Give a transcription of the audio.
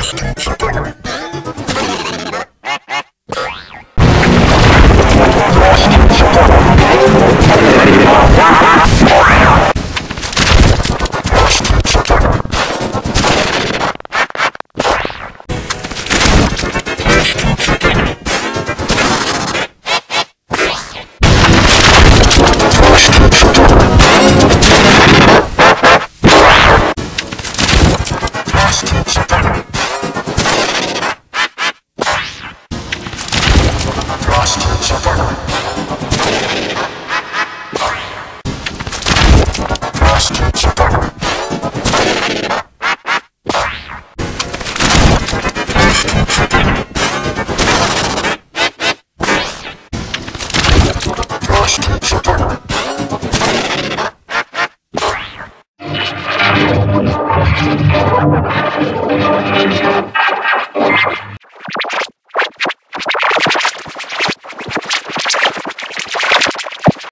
Podcast. Thank